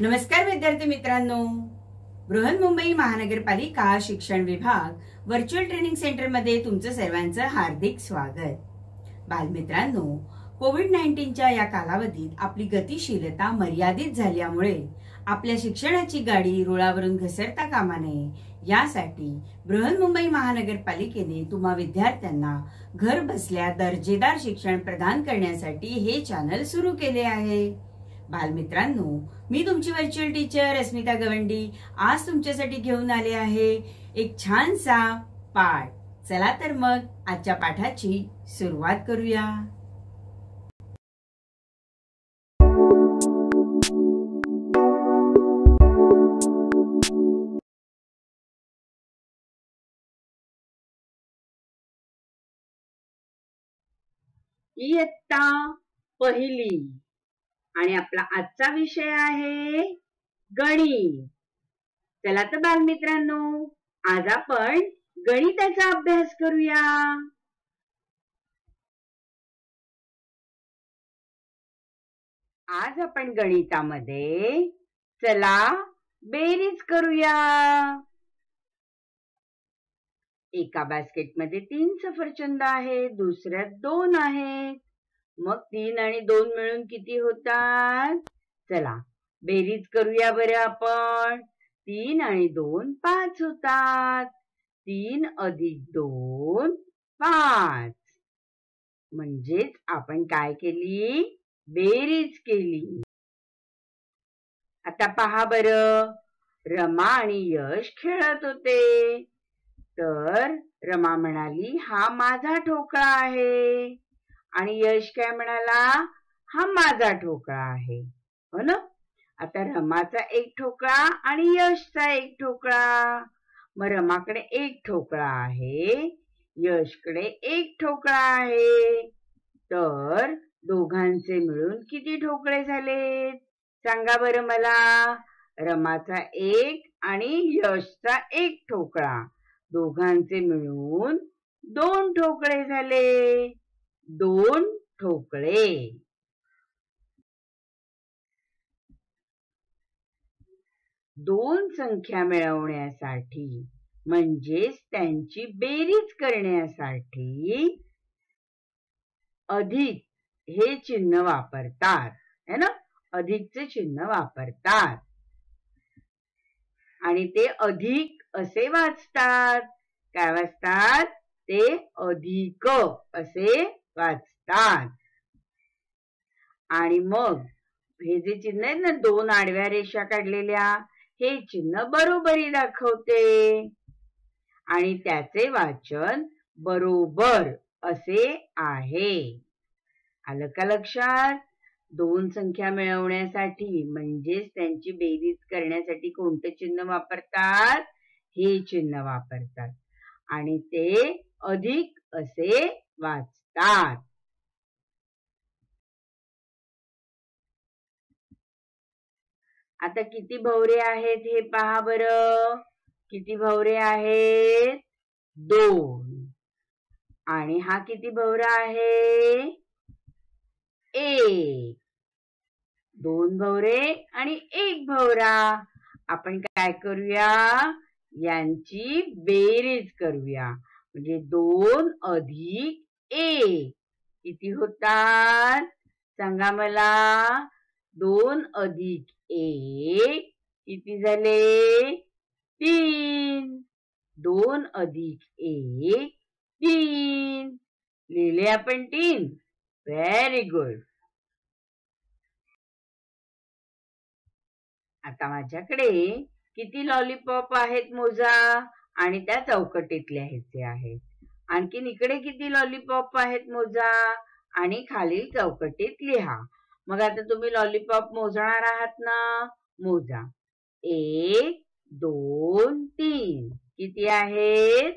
नमस्कार विद्यार्थी मित्रांनो. बृहन्मुंबई महानगरपालिका शिक्षण विभाग व्हर्च्युअल ट्रेनिंग सेंटरमध्ये तुमचं सर्वांचं हार्दिक स्वागत. बालमित्रांनो कोविड नाईन्टीनच्या या कालावधीत आपली गतिशीलता मर्यादित झाल्यामुळे आपल्या शिक्षणाची गाडी रुळावरून घसरता कामा नये. यासाठी बृहन्मुंबई महानगरपालिकेने तुम्हा विद्यार्थ्यांना घर बसल्या दर्जेदार शिक्षण प्रदान करण्यासाठी हे चॅनल सुरू केले आहे. बालमित्रांनो मी तुमची व्हर्च्युअल टीचर अस्मिता गवंडी. आज तुमच्यासाठी घेऊन आले आहे एक छानसा पाठ. चला तर मग आजच्या पाठाची सुरुवात करूया. इयत्ता पहिली. आणि आपला आजचा विषय आहे गणित. चला तर बालमित्रांनो आज आपण गणिताचा अभ्यास करूया. आज आपण गणितामध्ये चला बेरीज करूया. एका बास्केटमध्ये तीन सफरचंद आहेत दुसऱ्यात दोन आहेत. मग तीन आणि दोन मिळून किती होतात? चला बेरीज करूया बरं आपण. तीन आणि दोन पाच होतात. तीन अधिक दोन पाच. म्हणजेच आपण काय केली? बेरीज केली. आता पहा बर रमा आणि यश खेळत होते. तर रमा म्हणाली हा माझा ठोकळा आहे. आणि यश काय म्हणाला? हा माझा ठोकळा आहे. हो ना? आता रमाचा एक ठोकळा आणि यशचा एक ठोकळा. मग रमाकडे एक ठोकळा आहे. यशकडे एक ठोकळा आहे. तर दोघांचे मिळून किती ठोकळे झाले सांगा बरं मला. रमाचा एक आणि यशचा एक ठोकळा. दोघांचे मिळून दोन ठोकळे झाले. दोन ठोकळे. दोन संख्या मिळवण्यासाठी म्हणजेच त्यांची बेरीज करण्यासाठी अधिक हे चिन्ह वापरतात. है ना? अधिकचे चिन्ह वापरतात. आणि ते अधिक असे वाचतात. काय वाचतात? ते अधिक असे वाचतात आणि मग हे जे चिन्ह आहेत ना दोन आडव्या रेषा काढलेल्या हे चिन्ह बरोबरी दाखवते. आणि त्याचे वाचन बरोबर असे आहे. आलं का लक्षात? दोन संख्या मिळवण्यासाठी म्हणजेच त्यांची बेरीज करण्यासाठी कोणतं चिन्ह वापरतात? हे चिन्ह वापरतात. आणि ते अधिक असे वाच वाचतात आता किती भवरे आहेत हे पहा बर. किती भवरे आहेत? दोन. आणि हा किती भवरा आहे? एक. दोन भवरे आणि एक भवरा. आपण काय करूया? यांची बेरीज करूया. म्हणजे दोन अधिक ए. किती होतात? सांगा मला. दोन अधिक एक किती झाले? तीन. दोन अधिक एक तीन. लिहिले आपण तीन. व्हेरी गुड आता माझ्याकडे किती लॉलीपॉप आहेत मोजा? आणि त्या चौकटीतले आहेत ते आहेत. आणखीन इकडे किती लॉलीपॉप आहेत मोजा? आणि खालील चौकटीत लिहा. मग आता तुम्ही लॉलीपॉप मोजणार आहात ना? मोजा. एक दोन तीन. किती आहेत?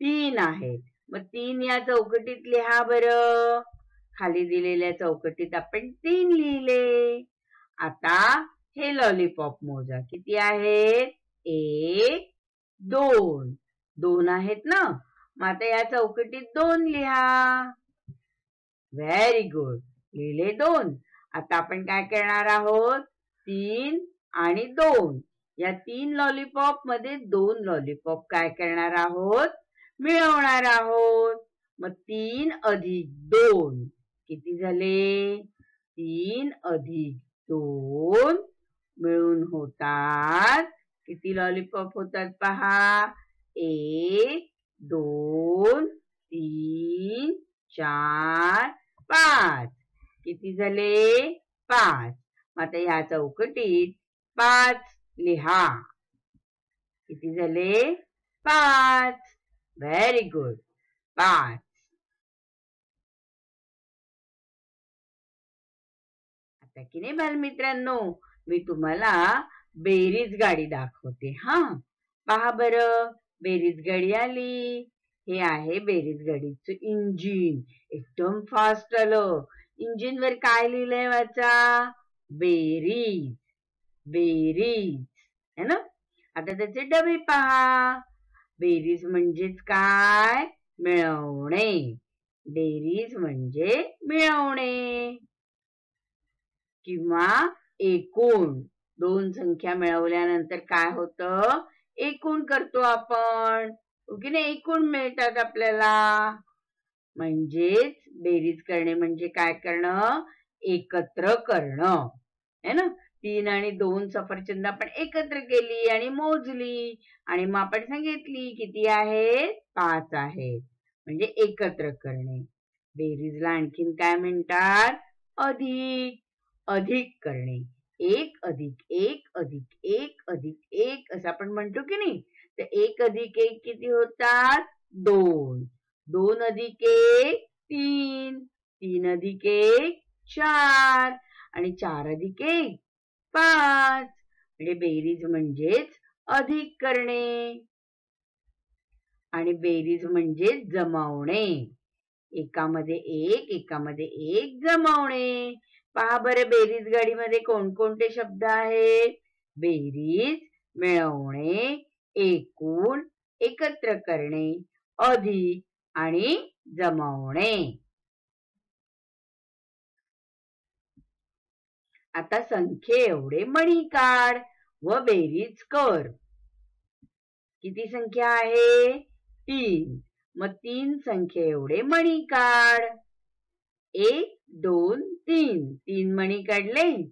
तीन आहेत. मग तीन या चौकटीत लिहा बर. खाली दिलेल्या चौकटीत आपण तीन लिहिले. आता हे लॉलीपॉप मोजा. किती आहेत? एक दोन. दोन आहेत ना? मग आता या चौकटीत दोन लिहा. व्हेरी गुड लिहिले दोन. आता आपण काय करणार आहोत? तीन आणि दोन. या तीन लॉलीपॉपमध्ये दोन लॉलीपॉप काय करणार आहोत? मिळवणार आहोत. मग तीन अधिक दोन. किती झाले? तीन अधिक दोन मिळून होतात. किती लॉलीपॉप होतात पहा? एक दोन तीन चार पाच. किती झाले? पाच. आता ह्या चौकटीत पाच लिहा. किती झाले? पाच. व्हेरी गुड पाच. आता की नाही बालमित्रांनो मी तुम्हाला बेरीज गाडी दाखवते हा. पहा बरं. बेरीज गाडी आली. हे आहे बेरीज गाडीचं इंजिन. एकदम फास्ट आलं. इंजिन वर काय लिहिलंय वाचा? बेरीज. बेरीज. है ना? आता त्याचे डबे पहा. बेरीज म्हणजेच काय? मिळवणे. बेरीज म्हणजे मिळवणे. किंवा एकूण दोन संख्या मिळवल्यानंतर काय होतं? एकूण करतो आपण. की नाही एकूण मिळतात आपल्याला. म्हणजेच बेरीज करणे म्हणजे काय करणं? एकत्र करणं. है ना? तीन आणि दोन सफरचंद आपण एकत्र केली आणि मोजली. आणि मग आपण सांगितली किती आहेत? पाच आहेत. म्हणजे एकत्र करणे. बेरीजला आणखीन काय म्हणतात? अधिक. अधिक करणे. एक अधिक एक अधिक एक अधिक एक असं आपण म्हणतो की नाही? तर एक अधिक एक किती होतात? दोन. दोन अधिक एक तीन. तीन अधिक एक चार. आणि चार अधिक एक पाच. म्हणजे बेरीज म्हणजेच अधिक करणे. आणि बेरीज म्हणजे जमावणे. एकामध्ये एक एकामध्ये एक जमावणे. पहा बरं बेरीज गाडीमध्ये कोणकोणते शब्द आहेत? बेरीज मिळवणे एकूण एकत्र करणे अधिक आणि जमावणे. आता संख्ये एवढे मणी काढ व बेरीज कर. किती संख्या आहे? तीन. मग तीन संख्ये एवढे मणी काढ. एक दोन तीन. तीन मणी काढले.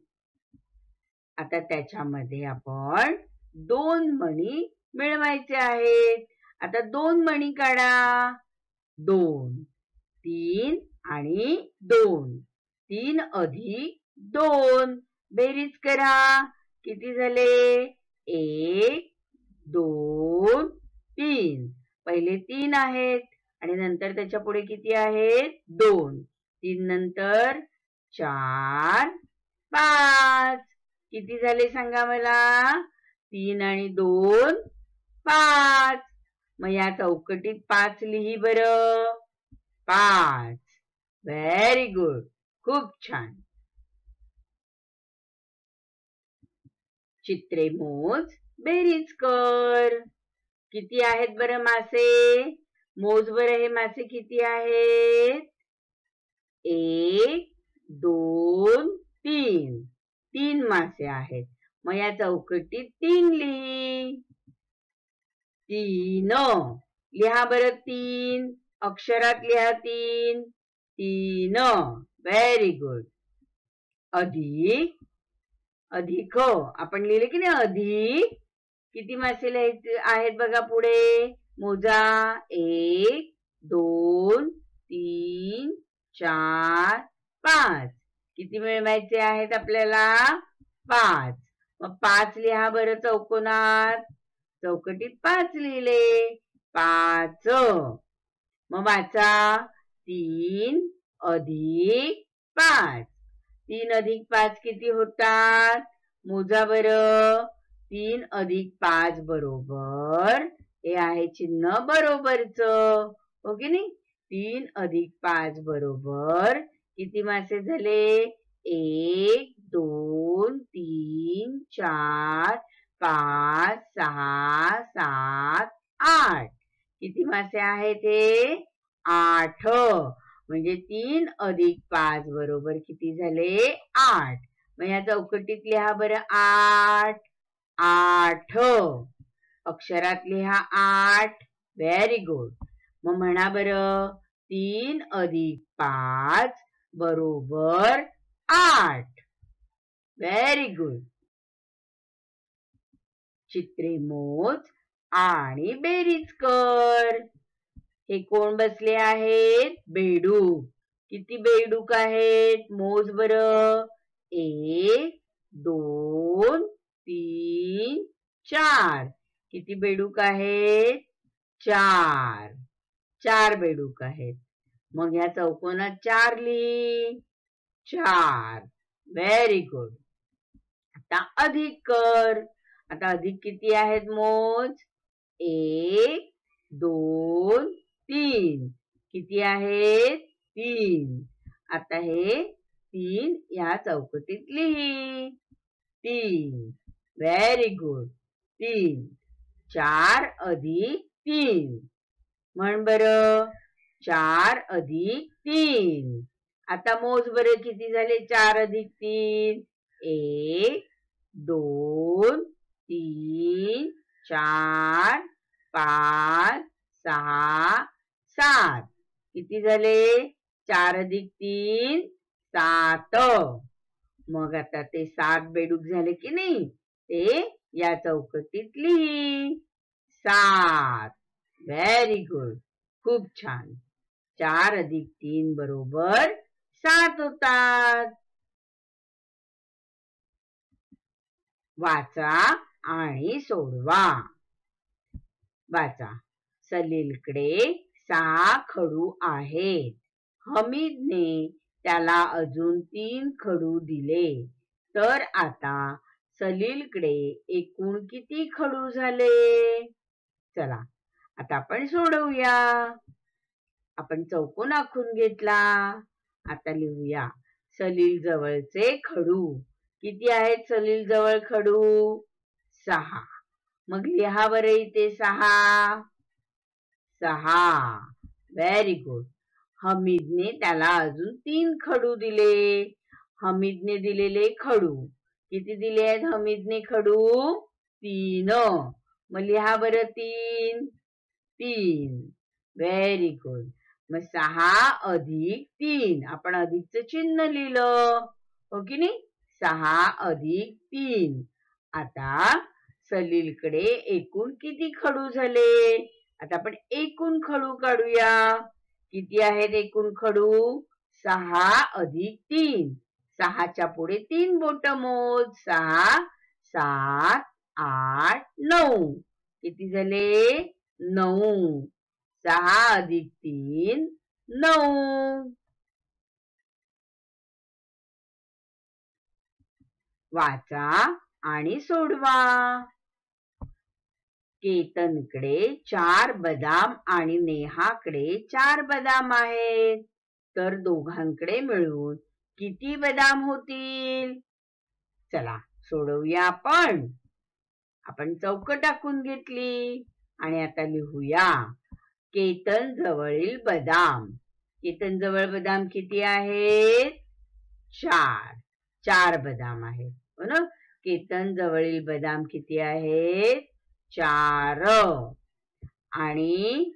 आता त्याच्यामध्ये आपण दोन मणी मिळवायचे आहेत. आता दोन मणी काढा. दोन तीन आणि दोन. तीन अधिक दोन. बेरीज करा. किती झाले? एक दोन तीन. पहिले तीन आहेत आणि नंतर त्याच्या पुढे किती आहेत? दोन. तीन नंतर चार पाच. किती झाले सांगा मला? तीन आणि दोन पाच. मग या चौकटीत पाच लिही बर. पाच. व्हेरी गुड खूप छान. चित्रे मोज बेरीज कर. किती आहेत बरं मासे? मोज बर हे मासे किती आहेत? एक दोन तीन. तीन मासे आहेत. मग या चौकटीत तीन लिही. तीन. लिहा बरं तीन. अक्षरात लिहा तीन. तीन. व्हेरी गुड अधिक. अधिक. आपण लिहिले की नाही अधिक? किती मासे लिहायचे आहेत बघा पुढे? मोजा. एक दोन तीन चार पाच. किती मिळवायचे आहेत आपल्याला? पाच. मग पाच लिहा बरं चौकोनात. चौकटीत पाच लिहिले. पाच. मग वाचा. तीन अधिक पाच. तीन अधिक पाच किती होतात? मोजा बर. तीन अधिक पाच बरोबर. हे आहे चिन्ह बरोबरच. ओके हो नाही? तीन अधिक पाच बरोबर किती मासे झाले? एक दोन तीन चार पाच सहा सात आठ. किती मासे आहेत हे? आठ. म्हणजे तीन अधिक पाच बरोबर किती झाले? आठ. मग या चौकटीत लिहा बरं आठ. आठ. अक्षरात लिहा आठ. व्हेरी गुड मग म्हणा बरं तीन अधिक पाच बरोबर आठ. व्हेरी गुड चित्रे मोज आणि बेरीज कर. हे कोण बसले आहेत? बेडूक किती बेडूक आहेत? मोज बर. एक दोन तीन चार. किती बेडूक आहेत? चार. चार बेडूक आहेत. मग या चौकोनात चार लिही. चार. व्हेरी गुड आता अधिक कर. आता अधिक किती आहेत मोज? एक दोन तीन. किती आहेत? तीन. आता हे तीन या चौकटीत लिही. तीन. व्हेरी गुड तीन. चार अधिक तीन. म्हण बर? चार अधिक तीन. आता मोज बर किती झाले? चार अधिक तीन. एक दोन तीन चार पाच सहा सात. किती झाले? चार अधिक तीन सात. मग आता ते सात बेडूक झाले की नाही? ते या चौकटीत लिही. सात. व्हेरी गुड खूप छान. चार अधिक तीन बरोबर सात होतात. वाचा आणि सोडवा. वाचा. सलीलकडे सहा खडू आहेत. हमीदने त्याला अजून तीन खडू दिले. तर आता सलीलकडे एकूण किती खडू झाले? चला. आता आपण सोडवूया. आपण चौकोन आखून घेतला. आता लिहूया. सलील जवळचे खडू. किती आहेत सलील जवळ खडू? सहा. मग लिहा बरं इथे सहा. सहा. व्हेरी गुड हमीदने त्याला अजून तीन खडू दिले. हमीदने दिलेले खडू. किती दिले आहेत हमीदने खडू? तीन. मग लिहा बरं तीन. तीन. व्हेरी गुड मग सहा अधिक तीन. आपण अधिकचं चिन्ह लिहिलं. हो की नाही? सहा अधिक तीन. आता सलीलकडे एकूण किती खडू झाले? आता आपण एकूण खडू काढूया. किती आहेत एकूण खडू? सहा अधिक तीन. सहाच्या पुढे तीन बोट मोज. सहा सात आठ नऊ. किती झाले? नऊ सहा अधिक तीन नऊ. वाचा आणि सोडवा. केतनकडे चार बदाम आणि नेहाकडे चार बदाम आहेत. तर दोघांकडे मिळून किती बदाम होतील? चला सोडवूया आपण. आपण चौक टाकून घेतली. आणि आता लिहूया. केतन जवळील बदाम. केतन जवळ बदाम किती आहेत? चार. चार बदाम आहेत. हो ना? केतन जवळील बदाम किती आहेत? चार. आणि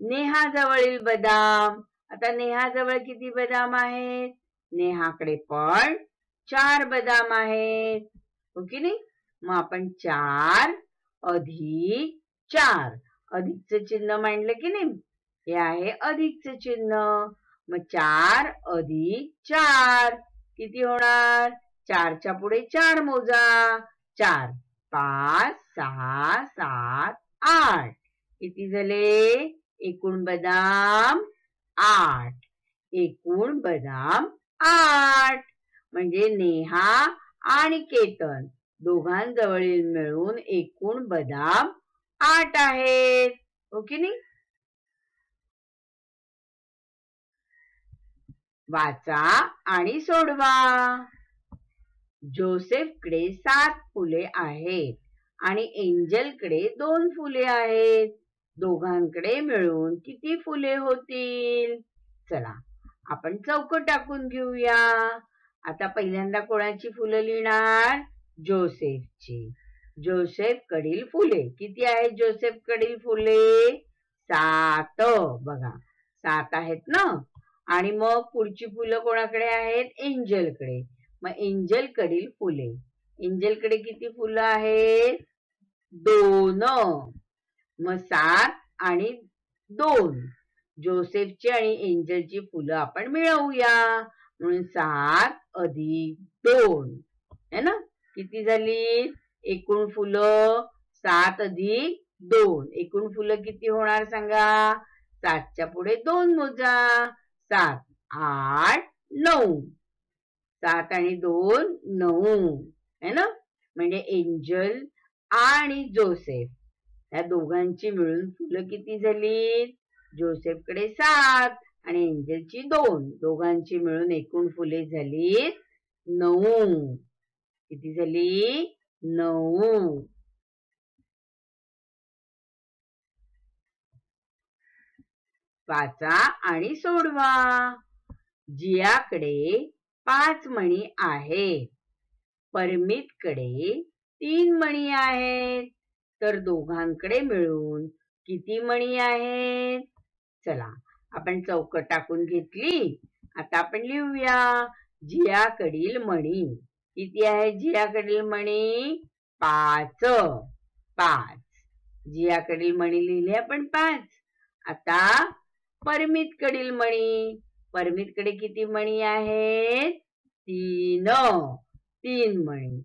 नेहा जवळील बदाम. आता नेहा जवळ किती बदाम आहेत? नेहाकडे पण चार बदाम आहेत. हो की नाही? मग आपण चार अधिक चार. अधिकचं चिन्ह मांडलं की नाही? हे आहे अधिकचं चिन्ह. मग चार अधिक चार. किती होणार? चारच्या पुढे चार मोजा. चार. पाच सहा सात आठ. किती झाले? एकूण बदाम आठ. एकूण बदाम आठ. म्हणजे नेहा आणि केतन दोघांजवळील मिळून एकूण बदाम आठ आहेत. हो की नाही? वाचा आणि सोडवा. जोसेफकडे सात फुले आहेत आणि एंजलकडे दोन फुले आहेत. दोघांकडे मिळून किती फुले होतील? चला आपण चौक टाकून घेऊया. आता पहिल्यांदा कोणाची फुलं लिहिणार? जोसेफची. जोसेफ कडील फुले. किती आहेत जोसेफ कडील फुले? सात. बघा सात आहेत ना? आणि मग पुढची फुलं कोणाकडे आहेत? एंजलकडे. मग एंजल कडील फुले. एंजलकडे किती फुलं आहेत? दोन. मग सात आणि दोन. जोसेफची आणि एंजलची फुलं आपण मिळवूया. म्हणून सात अधिक दोन. है ना? किती झाली? एकूण फुलं सात अधिक दोन. एकूण फुलं किती होणार सांगा? सातच्या पुढे दोन मोजा. सात आठ नऊ. सात आणि दोन नऊ. है ना? म्हणजे एंजल आणि जोसेफ. या दोघांची मिळून फुलं किती झाली? जोसेफकडे सात आणि एंजलची दोन. दोघांची मिळून एकूण फुले झाली नऊ. किती झाली? नऊ. वाचा आणि सोडवा. जियाकडे पाच मणी आहेत. परमितकडे तीन मणी आहेत. तर दोघांकडे मिळून किती मणी आहेत? चला आपण चौकट टाकून घेतली. आता आपण लिहूया जियाकडील मणी. किती आहे? जियाकडील मणी पाच. पाच. जियाकडील मणी लिहिली आपण पाच. आता परमितकडील मणी. परमितकडे किती मणी आहेत? तीन. तीन मणी.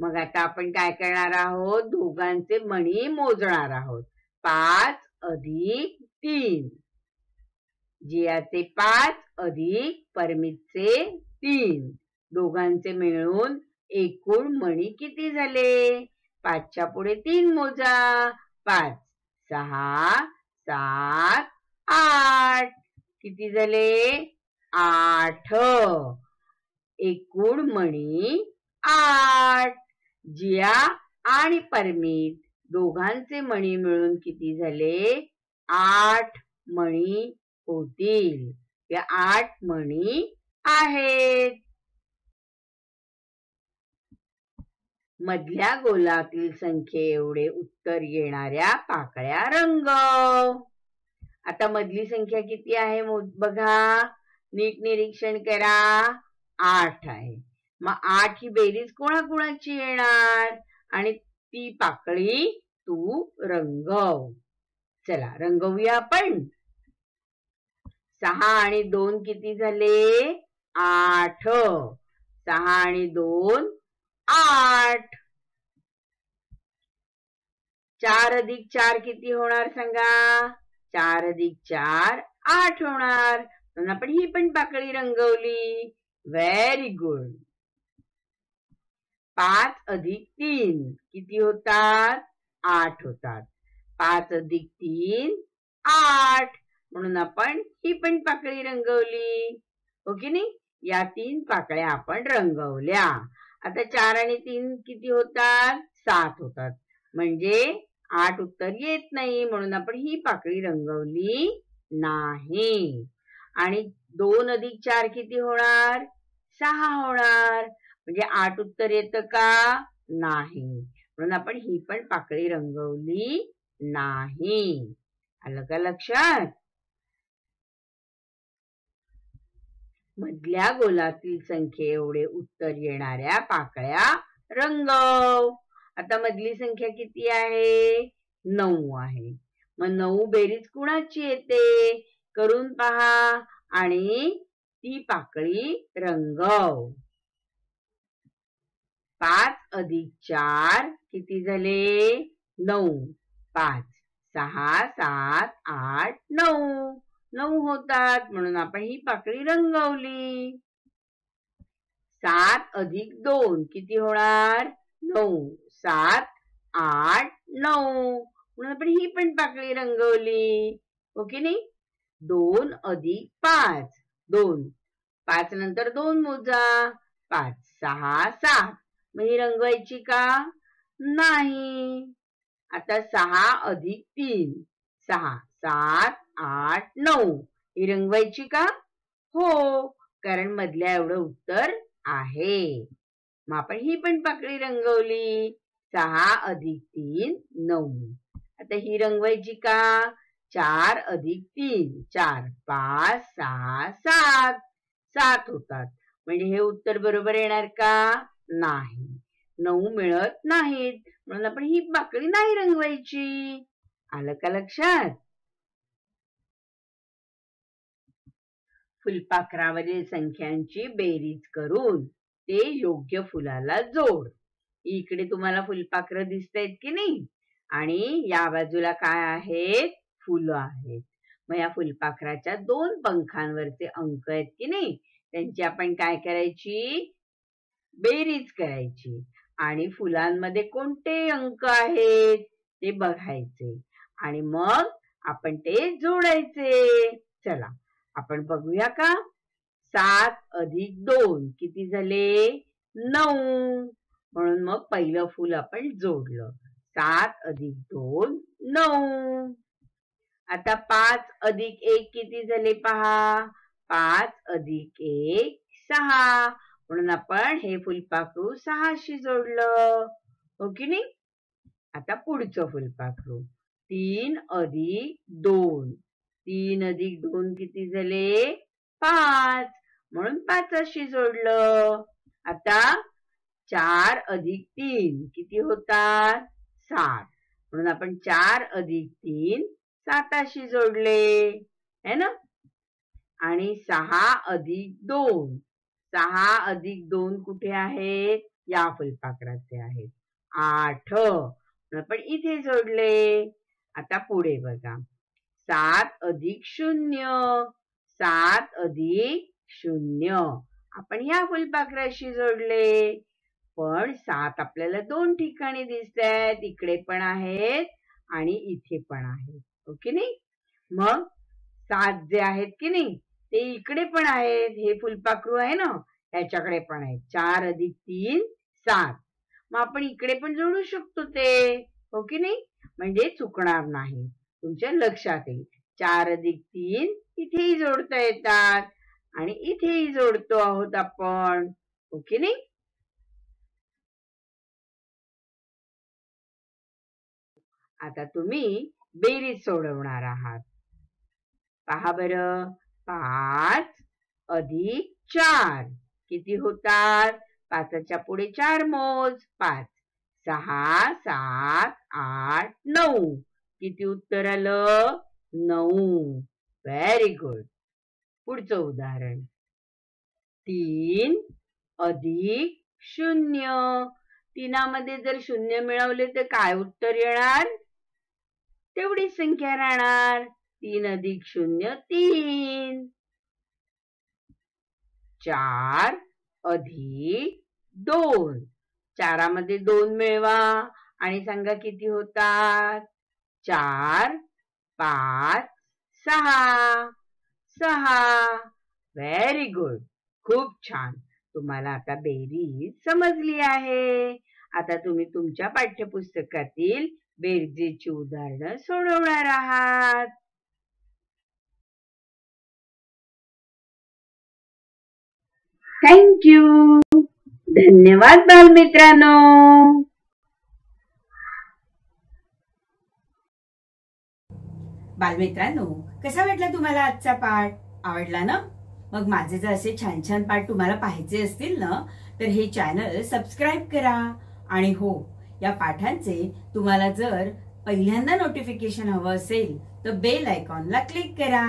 मग आता आपण काय करणार आहोत? दोघांचे मणी मोजणार आहोत. पाच अधिक तीन. जियाचे पाच अधिक परमितचे तीन. दोघांचे मिळून एकूण मणी किती झाले? पाचच्या पुढे तीन मोजा. पाच सहा सात आठ. किती झाले? आठ. एकूण मणी आठ. जिया आणि परमीत दोघांचे मणी मिळून किती झाले? आठ मणी होतील. या आठ मणी आहेत. मधल्या गोलातील संख्ये एवढे उत्तर येणाऱ्या पाकळ्या रंग. आता मधली संख्या किती आहे बघा. नीट निरीक्षण करा. आठ आहे. मग आठ ही बेरीज कोणाकोणाची येणार? आणि ती पाकळी तू रंगव. चला रंगवूया आपण. सहा आणि दोन किती झाले? आठ. सहा आणि दोन आठ. चार अधिक चार किती होणार सांगा? चार अधिक चार आठ होणार. म्हणून आपण ही पण पाकळी रंगवली. व्हेरी गुड पाच अधिक तीन किती होतात? आठ होतात. पाच अधिक तीन आठ. म्हणून आपण ही पण पाकळी रंगवली. हो ओके नाही? या तीन पाकळ्या आपण रंगवल्या. आता चार आणि तीन किती होतात? सात होतात. म्हणजे आठ उत्तर येत नाही. म्हणून आपण ही पाकळी रंगवली नाही. आणि दोन अधिक चार किती होणार? सहा होणार. म्हणजे आठ उत्तर येतं का? नाही. म्हणून आपण ही पण पाकळी रंगवली नाही. आलं का लक्षात? मधल्या गोलातील संख्ये एवढे उत्तर येणाऱ्या पाकळ्या रंगव आता मधली संख्या किती आहे? नऊ आहे. मग नऊ बेरीज कुणाची येते? करून पहा. आणि ती पाकळी रंगव पाच अधिक चार किती झाले? नऊ. पाच. सहा सात आठ नऊ. नऊ होतात. म्हणून आपण ही पाकळी रंगवली. सात अधिक दोन किती होणार? नऊ. सात आठ नऊ. म्हणून आपण ही पण पाकळी रंगवली. हो ओके नाही? दोन अधिक पाच. दोन. पाच नंतर दोन मोजा. पाच सहा सात. मग ही रंगवायची का? नाही. आता सहा अधिक तीन. सहा. सात आठ नऊ. ही रंगवायची का? हो कारण मधल्या एवढं उत्तर आहे. मग आपण ही पण पाकळी रंगवली. सहा अधिक तीन नऊ. आता ही रंगवायची का? चार अधिक तीन. चार पाच सहा सात. सात होतात. म्हणजे हे उत्तर बरोबर येणार का? नाही. नऊ मिळत नाहीत. म्हणून आपण ही पाकळी नाही रंगवायची. आलं का लक्षात? फुलपाखरावरील संख्यांची बेरीज करून ते योग्य फुलाला जोड. इकडे तुम्हाला फुलपाखर दिसत आहेत की नाही? आणि या बाजूला काय आहेत? फुलं आहेत. मग या फुलपाखराच्या दोन पंखांवरचे अंक आहेत की नाही? त्यांची आपण काय करायची? बेरीज करायची. आणि फुलांमध्ये कोणते अंक आहेत? ते बघायचे. आणि मग आपण ते जोडायचे. चला. आपण बघूया का? सात अधिक दोन किती झाले? नऊ. म्हणून मग पहिलं फुल आपण जोडलं. सात अधिक दोन नऊ. आता पाच अधिक एक किती झाले पहा? पाच अधिक एक सहा. म्हणून आपण हे फुलपाखरू सहाशी जोडलं. हो की नाही? आता पुढचं फुलपाखरू तीन अधिक दोन. तीन अधिक दोन किती झाले? पाच. म्हणून पाचाशी जोडलं. आता चार अधिक तीन किती होतात? सात. म्हणून आपण चार अधिक तीन साताशी जोडले. है ना? आणि सहा अधिक दोन. सहा अधिक दोन कुठे आहेत? या फुलपाखराचे आहेत. आठ. आपण इथे जोडले. आता पुढे बघा. सात अधिक शून्य. सात अधिक शून्य. आपण या फुलपाखराशी जोडले. पण सात आपल्याला दोन ठिकाणी दिसत आहेत इकडे पण आहेत आणि इथे पण आहेत. हो ओके नाही? मग सात जे आहेत की नाही ते इकडे पण आहेत. हे फुलपाखरू आहे ना त्याच्याकडे पण आहेत. चार अधिक तीन सात. मग आपण इकडे पण जोडू शकतो ते. हो की नाही? म्हणजे चुकणार नाही. तुमच्या लक्षात येईल. चार अधिक तीन इथेही जोडता येतात. आणि इथेही जोडतो आहोत आपण. हो ओके नाही? आता तुम्ही बेरीज सोडवणार आहात. पहा बर. पाच अधिक चार. किती होतात? पाचच्या पुढे चार मोज. पाच. सहा सात आठ नऊ. किती उत्तर आलं? नऊ. व्हेरी गुड पुढचं उदाहरण. तीन अधिक शून्य. तीनामध्ये जर शून्य मिळवले तर काय उत्तर येणार? तेवढी संख्या राहणार. तीन अधिक शून्य तीन. चार अधिक दोन. चारामध्ये दोन मिळवा. आणि सांगा किती होतात? चार पाच सहा. सहा. व्हेरी गुड खूप छान. तुम्हाला आता बेरीज समजली आहे. आता तुम्ही तुमच्या पाठ्यपुस्तकातील बेरजेची उदाहरणं सोडवणार आहात. थँक्यू धन्यवाद बालमित्रांनो. बालमित्रांनो कसा वाटला तुम्हाला आजचा पाठ? आवडला ना? मग माझे जर असे छान छान पाठ तुम्हाला पाहायचे असतील ना तर हे चॅनल सबस्क्राईब करा. आणि हो या पाठांचे तुम्हाला जर पहिल्यांदा नोटिफिकेशन हवं असेल तर बेल आयकॉनला क्लिक करा.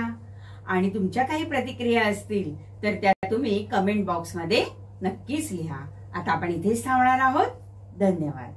आणि तुमच्या काही प्रतिक्रिया असतील तर त्या तुम्ही कमेंट बॉक्समध्ये नक्कीच लिहा. आता आपण इथेच थांबणार आहोत. धन्यवाद.